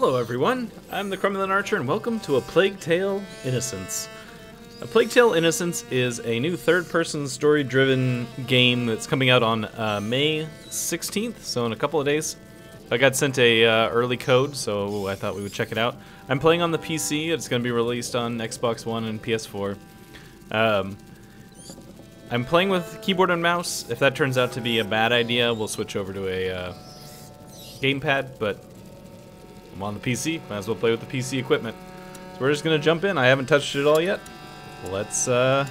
Hello, everyone. I'm the Cromulent Archer, and welcome to A Plague Tale Innocence. A Plague Tale Innocence is a new third-person story-driven game that's coming out on uh, May 16th, so in a couple of days. I got sent a uh, early code, so I thought we would check it out. I'm playing on the PC. It's going to be released on Xbox One and PS4. Um, I'm playing with keyboard and mouse. If that turns out to be a bad idea, we'll switch over to a uh, gamepad, but I'm on the PC. Might as well play with the PC equipment. So we're just gonna jump in. I haven't touched it all yet. Let's uh,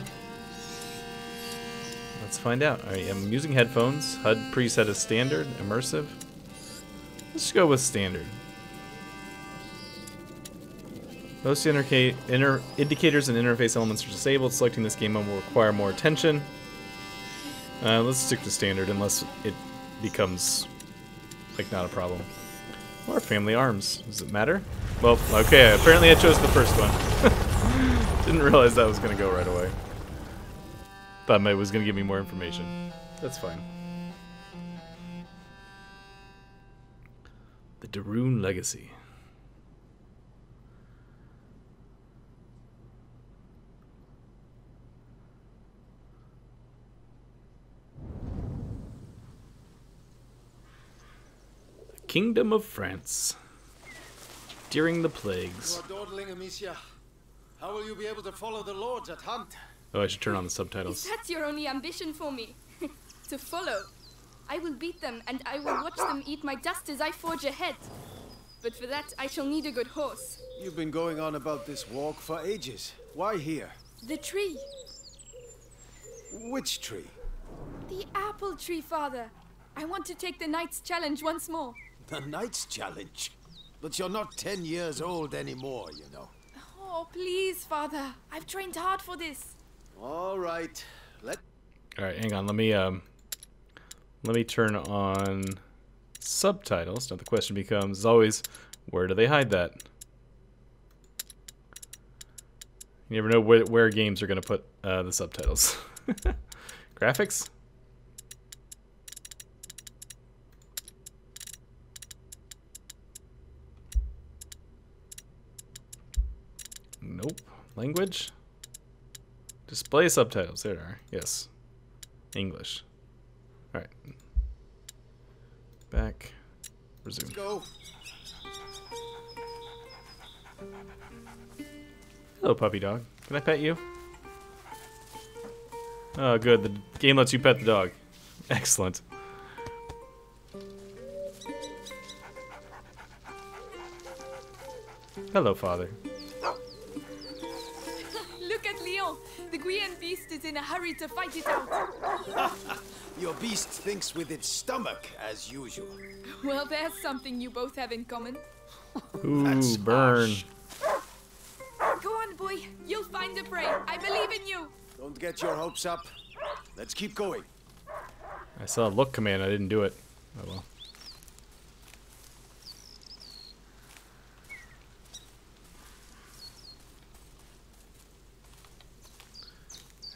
let's find out. All right, I'm using headphones. HUD preset is standard, immersive. Let's go with standard. Most indicators and interface elements are disabled. Selecting this game mode will require more attention. Uh, let's stick to standard unless it becomes like not a problem. Or family arms. Does it matter? Well, okay, apparently I chose the first one. Didn't realize that was going to go right away. Thought it was going to give me more information. That's fine. The de Rune Legacy. Kingdom of France. During the plagues. You are dawdling, Amicia. How will you be able to follow the lords at hunt? Oh, I should turn on the Is subtitles. that's your only ambition for me? to follow. I will beat them and I will watch them eat my dust as I forge ahead. But for that, I shall need a good horse. You've been going on about this walk for ages. Why here? The tree. Which tree? The apple tree, father. I want to take the knight's challenge once more. The Knight's Challenge. But you're not ten years old anymore, you know. Oh, please, father. I've trained hard for this. All right. Let All right, hang on. Let me um, let me turn on subtitles. Now the question becomes, as always, where do they hide that? You never know where, where games are going to put uh, the subtitles. Graphics? Nope. Language? Display subtitles. There they are. Yes. English. Alright. Back. Resume. go. Hello, puppy dog. Can I pet you? Oh, good. The game lets you pet the dog. Excellent. Hello, father. Is in a hurry to fight it out. Your beast thinks with its stomach, as usual. Well, there's something you both have in common. Ooh, That's burn. harsh. Go on, boy. You'll find the prey. I believe in you. Don't get your hopes up. Let's keep going. I saw a look command. I didn't do it. Oh well.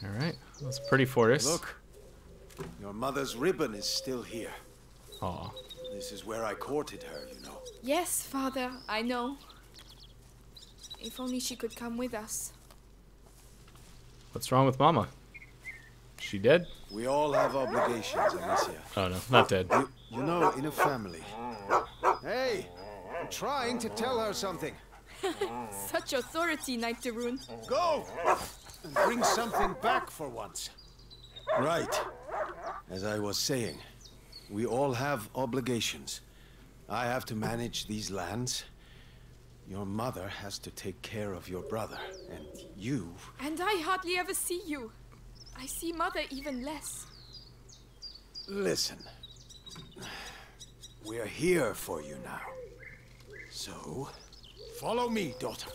All right. That's a pretty forest. Look. Your mother's ribbon is still here. Aw. This is where I courted her, you know. Yes, father. I know. If only she could come with us. What's wrong with Mama? She dead? We all have obligations, Amicia. Oh no, not dead. You, you know, in a family. Hey, I'm trying to tell her something. Such authority, Knight de Rune. Go! And bring something back for once. Right. As I was saying, we all have obligations. I have to manage these lands. Your mother has to take care of your brother. And you... And I hardly ever see you. I see mother even less. Listen. We're here for you now. So, follow me, daughter.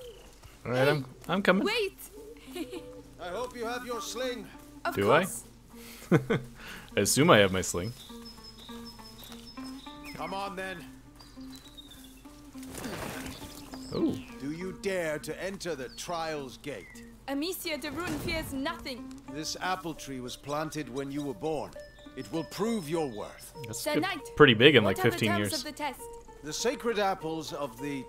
All right, I'm I'm coming. Wait! I hope you have your sling. Of Do I? course. I assume I have my sling. Come on, then. Oh, Do you dare to enter the Trials Gate? Amicia de Rune fears nothing. This apple tree was planted when you were born. It will prove your worth. that's Sir good- Knight, pretty big in like what are the 15 terms years. of the test? The sacred apples of the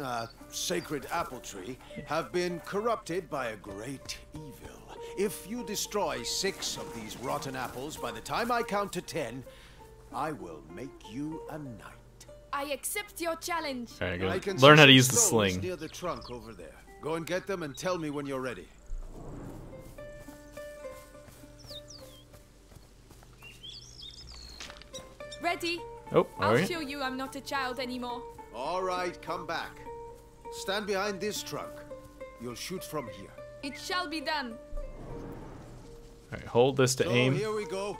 uh, sacred apple tree have been corrupted by a great evil. If you destroy six of these rotten apples by the time I count to ten, I will make you a knight. I accept your challenge. All right, I can learn how to use the stones sling. near the trunk over there. Go and get them and tell me when you're ready. Ready? Oh, I'll alright. show you I'm not a child anymore. All right, come back. Stand behind this trunk. You'll shoot from here. It shall be done. Alright, hold this to So aim. here we go.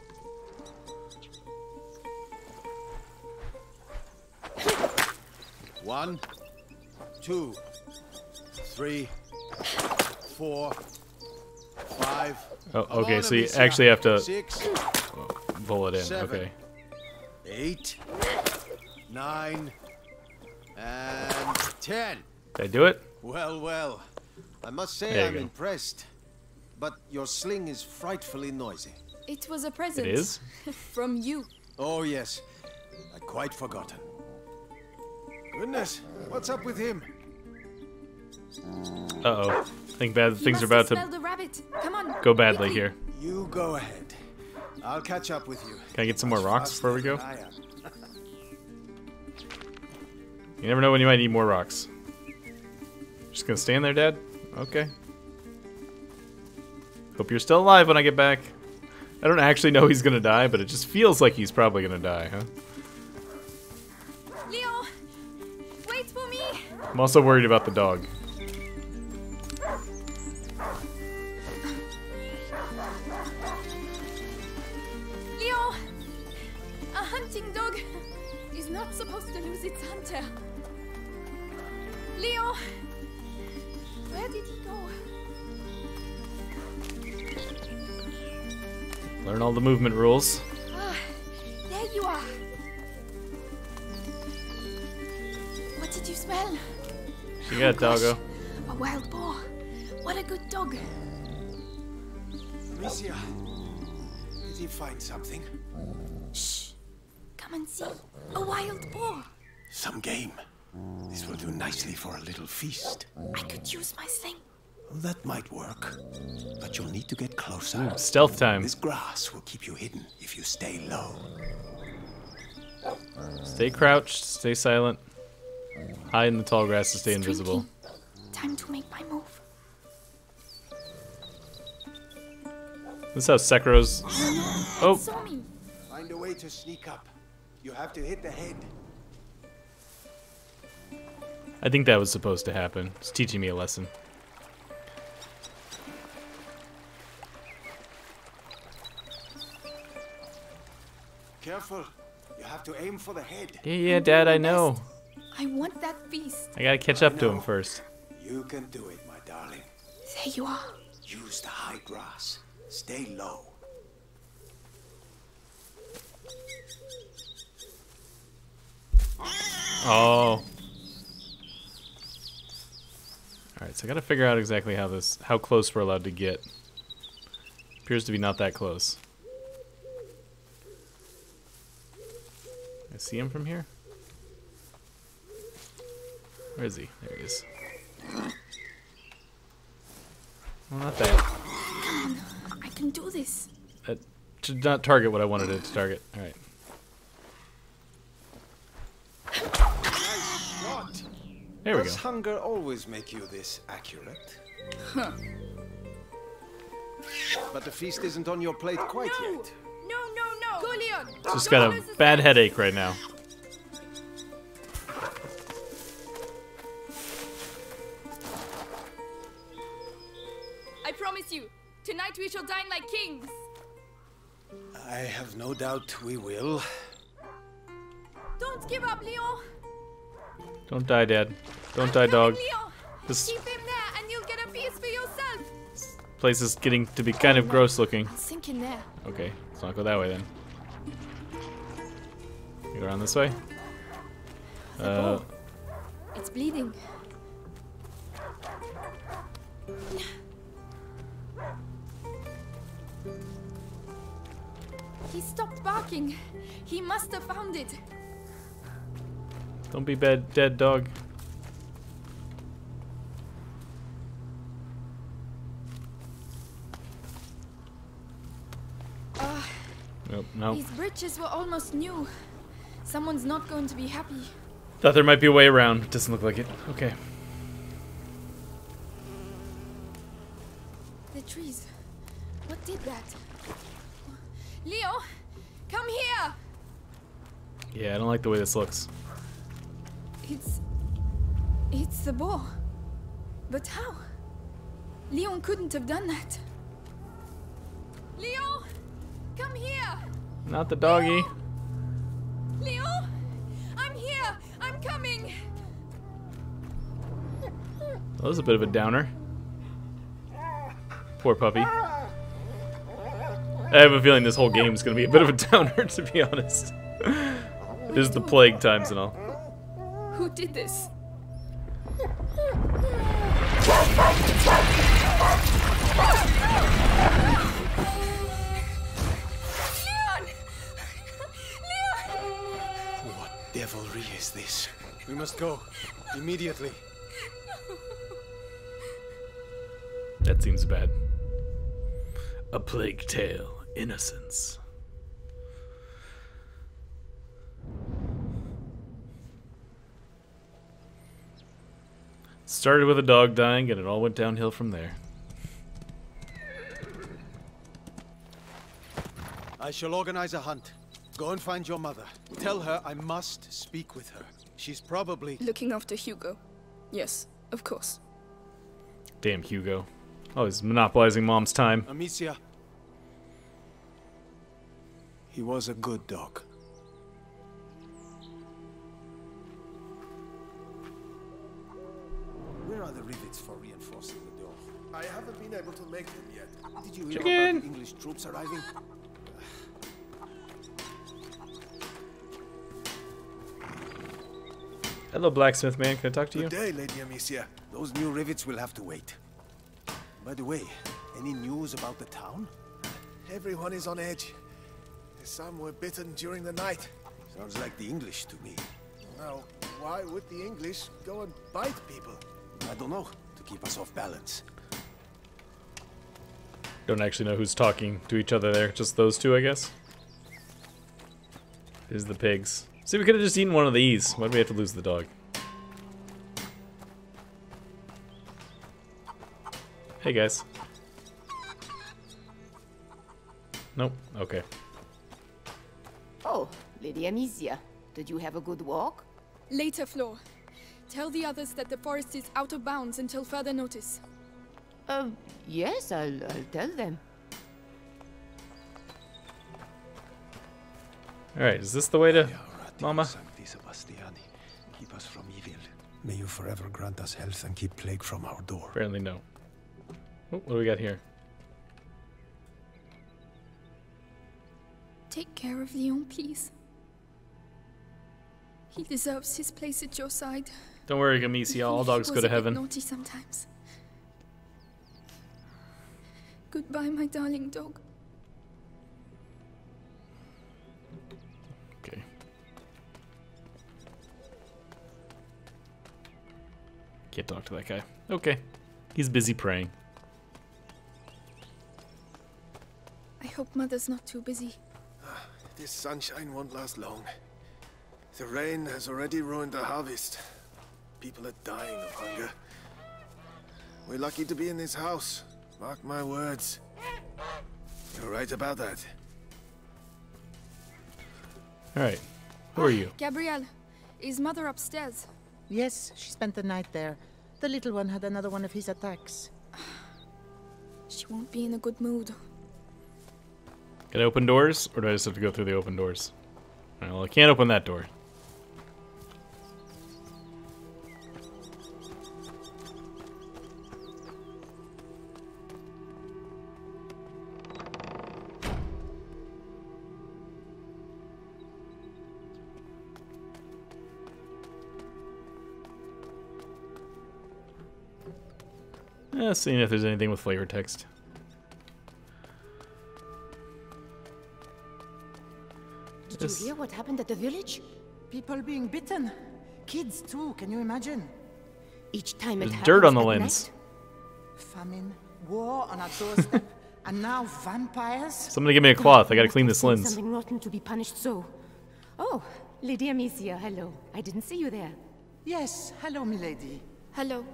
One, two, three, four, five. Oh, okay, so you actually have to Six, pull it in. seven. Okay. eight, nine, and ten. Did I do it? Well, well. I must say I'm go. impressed. But your sling is frightfully noisy. It was a present. It is? From you. Oh, yes. I'd quite forgotten. Goodness, what's up with him? Uh-oh. I think bad You things are about to the rabbit. Come on. go badly here. You go ahead. I'll catch up with you. Can I get some more rocks before we go? than I am. You never know when you might need more rocks. Just gonna stand there, Dad? Okay. Hope you're still alive when I get back. I don't actually know he's gonna die, but it just feels like he's probably gonna die, huh? Leo! Wait for me! I'm also worried about the dog. Leo! A hunting dog is not supposed to lose its hunter. Leo! Where did he go? Learn all the movement rules. Ah, there you are. What did you smell? You got it, doggo. A wild boar. What a good dog. Amicia, did he find something? Shh. Come and see. A wild boar. Some game. This will do nicely for a little feast. I could use my sling. That might work. But you'll need to get closer. Mm, stealth time. This grass will keep you hidden if you stay low. Stay crouched, stay silent. Hide in the tall grass to stay It's invisible. drinking. Time to make my move. This is how Sekiro's. Oh, Find a way to sneak up. You have to hit the head. I think that was supposed to happen. It's teaching me a lesson. Careful. You have to aim for the head. Yeah, yeah, Dad, I know. I want that feast. I gotta catch up to him first. You can do it, my darling. There you are. Use the high grass. Stay low. Oh. Alright, so I gotta figure out exactly how this how close we're allowed to get. Appears to be not that close. I see him from here? Where is he? There he is. Well, not that. I can do this. Uh, that should not target what I wanted it to target. Alright. There we Does hunger always make you this accurate? But the feast isn't on your plate quite No! yet. No, no, no! Go, Leon! Just got a bad headache right now. I promise you, tonight we shall dine like kings. I have no doubt we will. Don't give up, Leon. Don't die, Dad. Don't die, dog. This Keep him there, and you'll get a piece for yourself. place is getting to be kind of gross looking. There. Okay, let's not go that way then. You go around this way. Uh. It's bleeding. He stopped barking. He must have found it. Don't be bad, dead dog. Uh, Nope, no. These bridges were almost new. Someone's not going to be happy. Thought there might be a way around. Doesn't look like it. Okay. The trees. What did that? Leo, come here. Yeah, I don't like the way this looks. It's. It's the boar. But how? Leon couldn't have done that. Leo! Come here! Not the doggy. Leo! I'm here! I'm coming! That was a bit of a downer. Poor puppy. I have a feeling this whole game is going to be a bit of a downer, to be honest. it is the plague times and all. Who did this? Leon! Leon! What devilry is this? We must go. Immediately. That seems bad. A plague tale, innocence. Started with a dog dying, and it all went downhill from there. I shall organize a hunt. Go and find your mother. Tell her I must speak with her. She's probably. Looking after Hugo. Yes, of course. Damn Hugo. Oh, he's monopolizing mom's time. Amicia. He was a good dog. Are the rivets for reinforcing the door? I haven't been able to make them yet. Did you hear Chicken. about the English troops arriving? Hello, blacksmith man. Can I talk to you? Good day, Lady Amicia. Those new rivets will have to wait. By the way, any news about the town? Everyone is on edge. Some were bitten during the night. Sounds like the English to me. Now, why would the English go and bite people? I don't know. To keep us off balance. Don't actually know who's talking to each other there. Just those two, I guess. Is the pigs. See, we could have just eaten one of these. Why do we have to lose the dog? Hey, guys. Nope. Okay. Oh, Lady Amicia, did you have a good walk? Later, Flo. Tell the others that the forest is out of bounds until further notice. Uh, yes, I'll, I'll tell them. Alright, is this the way to... Mama? Sebastiani, keep us from evil. May you forever grant us health and keep plague from our door. Apparently no. Oh, what do we got here? Take care of Leon, please. He deserves his place at your side. Don't worry, Gamicia. All dogs go to a bit heaven. Naughty sometimes. Goodbye, my darling dog. Okay. Can't talk to that guy. Okay. He's busy praying. I hope Mother's not too busy. This sunshine won't last long. The rain has already ruined the harvest. People are dying of hunger. We're lucky to be in this house. Mark my words. You're right about that. Alright. Who are you? Gabrielle, is Mother upstairs? Yes, she spent the night there. The little one had another one of his attacks. She won't be in a good mood. Can I open doors? Or do I just have to go through the open doors? Alright, well, I can't open that door. Seeing if there's anything with flavor text. Did Yes. you hear what happened at the village? People being bitten. Kids too, can you imagine? Each time it There's dirt on the at lens. night? Famine, war on our doorstep, and now vampires? Somebody give me a cloth. I gotta clean this lens. Something rotten to be punished so. Oh, Lady Amicia, hello. I didn't see you there. Yes, hello, milady. Hello.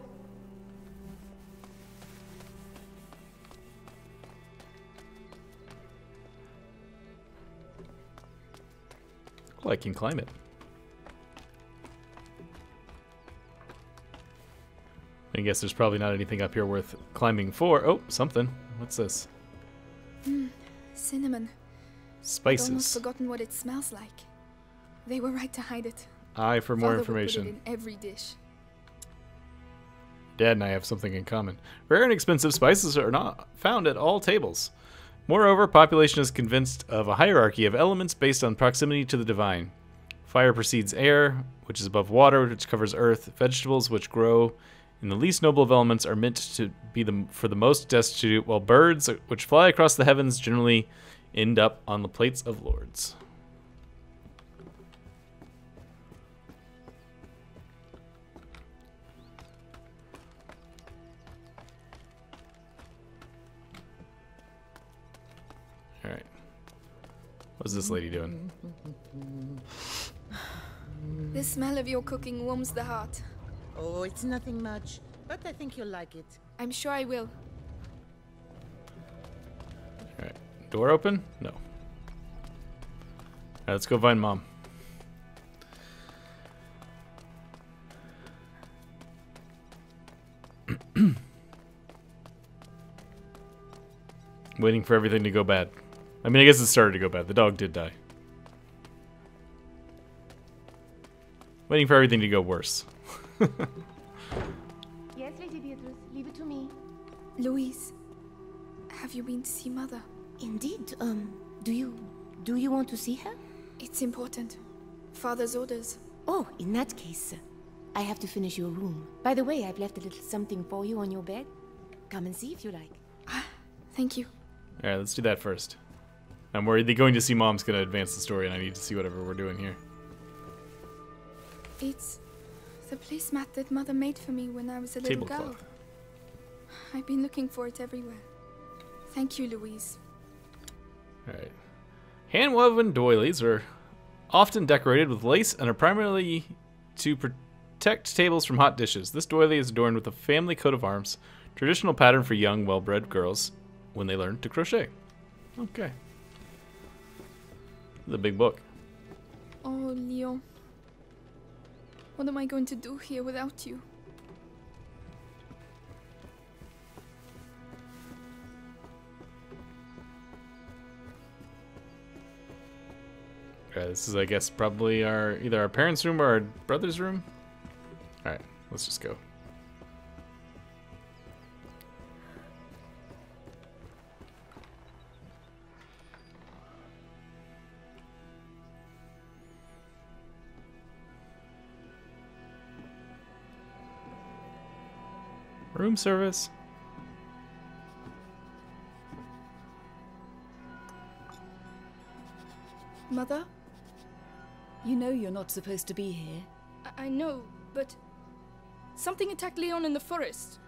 Oh, I can climb it. I guess there's probably not anything up here worth climbing for. Oh, something. What's this? Hmm, cinnamon. Spices. I'd almost forgotten what it smells like. They were right to hide it. Eye for more Father would put it information. in every dish. Dad and I have something in common. Rare and expensive spices are not found at all tables. Moreover, population is convinced of a hierarchy of elements based on proximity to the divine. Fire precedes air, which is above water, which covers earth. Vegetables, which grow in the least noble of elements, are meant to be the for the most destitute, while birds, which fly across the heavens, generally end up on the plates of lords. What's this lady doing? The smell of your cooking warms the heart. Oh, it's nothing much, but I think you'll like it. I'm sure I will. All right. Door open? No. All right, let's go find mom. Waiting for everything to go bad. I mean, I guess it started to go bad. The dog did die. Waiting for everything to go worse. Yes, Lady Beatrice, leave it to me. Louise, have you been to see Mother? Indeed, um, do you do you want to see her? It's important. Father's orders. Oh, in that case, I have to finish your room. By the way, I've left a little something for you on your bed. Come and see if you like. Thank you. All right, let's do that first. I'm worried that going to see mom's going to advance the story, and I need to see whatever we're doing here. It's the placemat that Mother made for me when I was a little girl. I've been looking for it everywhere. Thank you, Louise. All right. Hand-woven doilies are often decorated with lace and are primarily to protect tables from hot dishes. This doily is adorned with a family coat of arms, traditional pattern for young, well-bred girls when they learn to crochet. Okay. A big book. Oh, Leon. What am I going to do here without you? All right, this is, I guess, probably our either our parents' room or our brother's room. All right, let's just go. Room service. Mother? You know you're not supposed to be here. I, I know, but something attacked Leon in the forest.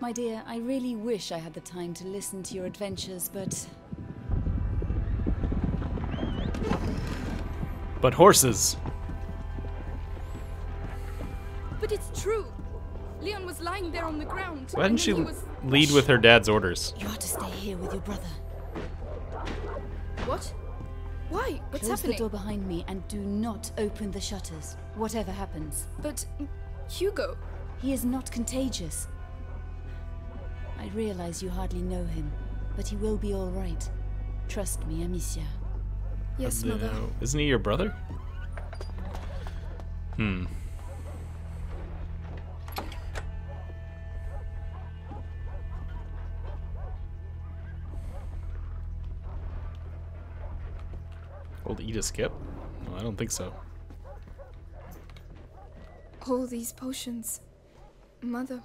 My dear, I really wish I had the time to listen to your adventures, but But horses. But it's true. Leon was lying there on the ground. Why didn't and she was... lead with her dad's orders? you are to stay here with your brother. What? Why? What's Close happening? the door behind me and do not open the shutters, whatever happens. But mm, Hugo. He is not contagious. I realize you hardly know him, but he will be all right. Trust me, Amicia. Yes, mother. Isn't he your brother? Hmm. Old eat skip? No, I don't think so. All these potions. Mother,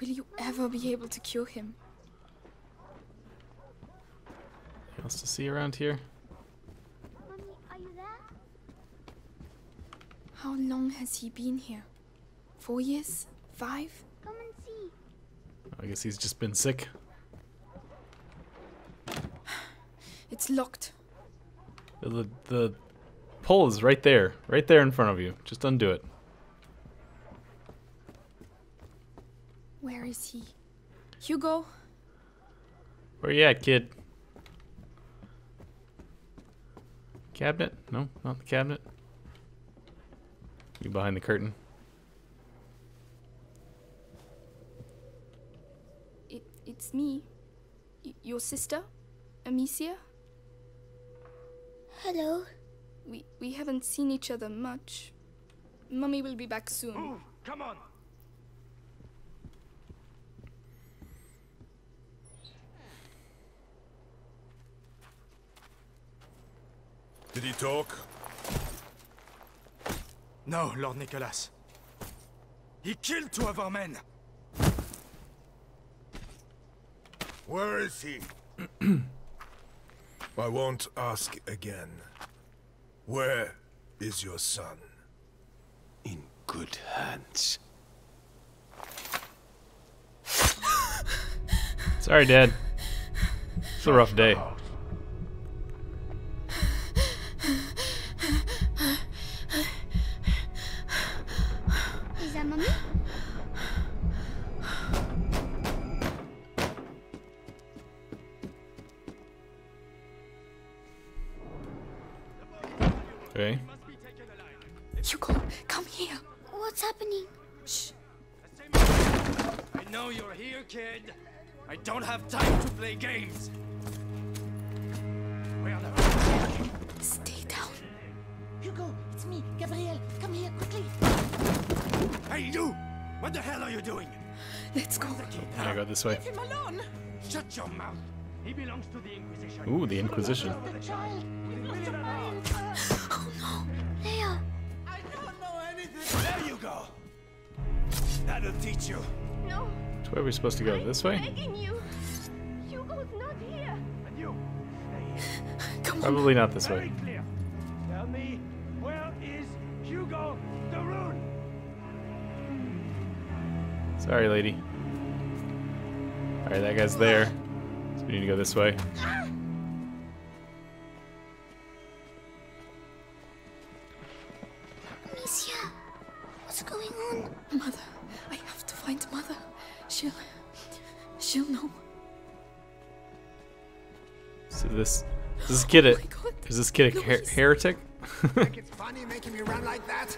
will you ever be able to cure him? Anything else to see around here? Mommy, are you there? How long has he been here? Four years? Five? Come and see. I guess he's just been sick. It's locked. The, the pole is right there. Right there in front of you. Just undo it. Where is he? Hugo? Where you at, kid? Cabinet? No, not the cabinet. You behind the curtain. It, it's me. Y- your sister? Amicia? Hello. We, we haven't seen each other much. Mummy will be back soon. Come on. Did he talk? No, Lord Nicholas. He killed two of our men. Where is he? I won't ask again. Where is your son? In good hands. Sorry, Dad. It's a rough day. What the hell are you doing? Let's go. I go this way. Him alone. Shut your mouth. He belongs to the Inquisition. Ooh, the Inquisition. The child. We've lost. Oh, Leia. I don't know anything. There you go. That'll teach you. No. Which way are we supposed to go? This way? Begging you. Hugo's not here. And you, stay here. Come on. Probably not this Very way. clear. Sorry, lady. Alright, that guy's there. So we need to go this way. Amicia. What's going on? Mother. I have to find Mother. She'll. She'll know. So this is this kid a, Oh my is this kid a her- Louise. heretic? It's funny making me run like that.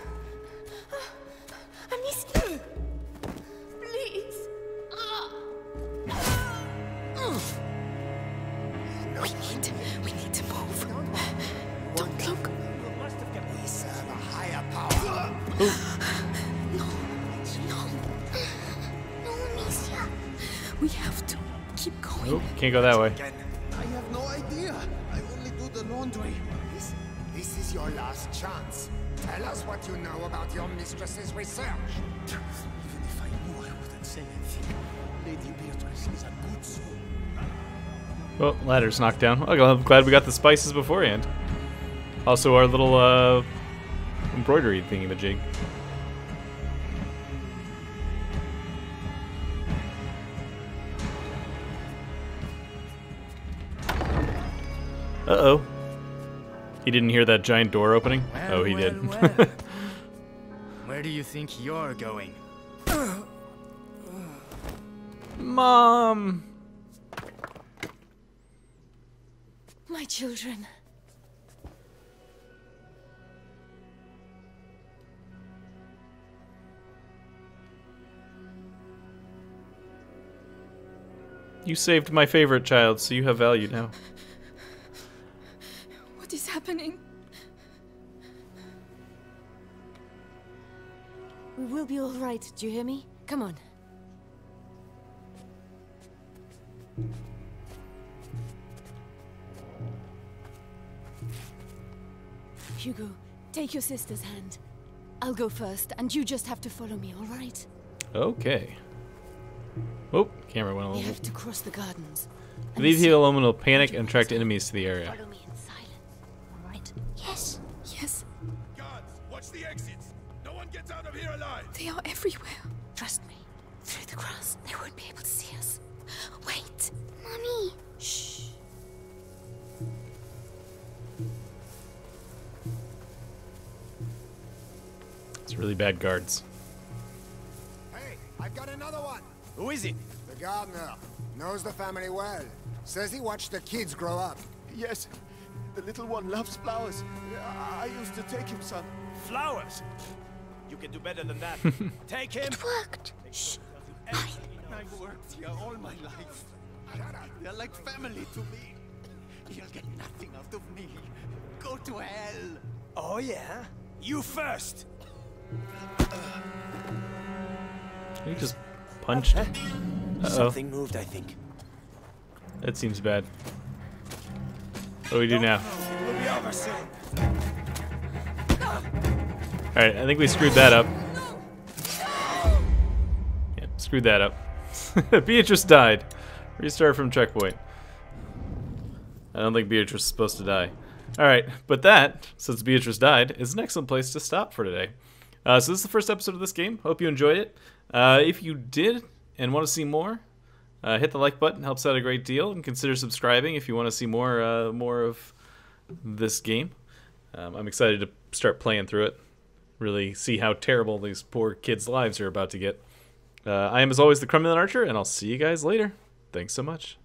Can't go that way. I have no idea. I only do the laundry. This, this is your last chance. Tell us what you know about your mistress's research. Even if I knew, I wouldn't say anything. Lady Beatrice is a good soul. Well, ladder's knocked down. Okay, I'm glad we got the spices beforehand. Also, our little uh, embroidery thingy majig. Uh oh. He didn't hear that giant door opening? oh, he did. well, well. Where do you think you're going? Mom! My children. You saved my favorite child, so you have value now. What is happening? We will be all right. Do you hear me? Come on. Hugo, take your sister's hand. I'll go first, and you just have to follow me, all right? Okay. Oh, camera went a We little. have to cross the gardens. I believe the element will panic and attract enemies to the area. They are everywhere. Trust me. Through the grass, they won't be able to see us. Wait. Mommy. Shh. It's really bad guards. Hey, I've got another one. Who is it? The gardener. Knows the family well. Says he watched the kids grow up. Yes, the little one loves flowers. I, I used to take him some. Flowers! You can do better than that. Take him! It worked. Shh. I've worked here all my life. They're like family to me. You'll get nothing out of me. Go to hell. Oh, yeah? You first! He just punched. Uh oh. Something moved, I think. That seems bad. What do we do now? Alright, I think we screwed that up. Yeah, screwed that up. Beatrice died. Restart from checkpoint. I don't think Beatrice is supposed to die. Alright, but that, since Beatrice died, is an excellent place to stop for today. Uh, so this is the first episode of this game. Hope you enjoyed it. Uh, if you did and want to see more, uh, hit the like button. Helps out a great deal. And consider subscribing if you want to see more uh, more of this game. Um, I'm excited to start playing through it. Really see how terrible these poor kids' lives are about to get. Uh, I am, as always, the Cromulent Archer, and I'll see you guys later. Thanks so much.